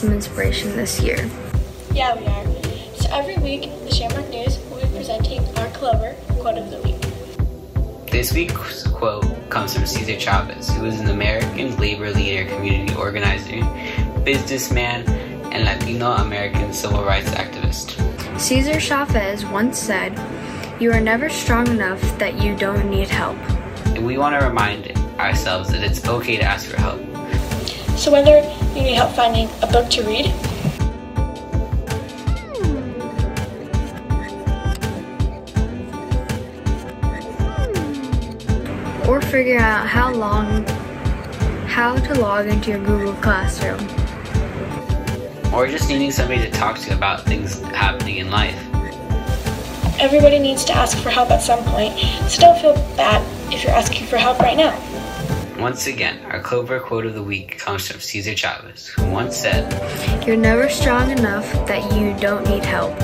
some inspiration this year. Yeah, we are. So every week, the Shamrock News will be presenting our Clover quote of the week. This week's quote comes from Cesar Chavez, who is an American labor leader, community organizer, businessman, and Latino American civil rights activist. Cesar Chavez once said, You are never strong enough that you don't need help. And we want to remind ourselves that it's okay to ask for help. So whether you need help finding a book to read, or figure out how long how to log into your Google Classroom. Or just needing somebody to talk to about things happening in life. everybody needs to ask for help at some point, so don't feel bad if you're asking for help right now. Once again, our Clover quote of the week comes from Cesar Chavez, who once said, You're never strong enough that you don't need help.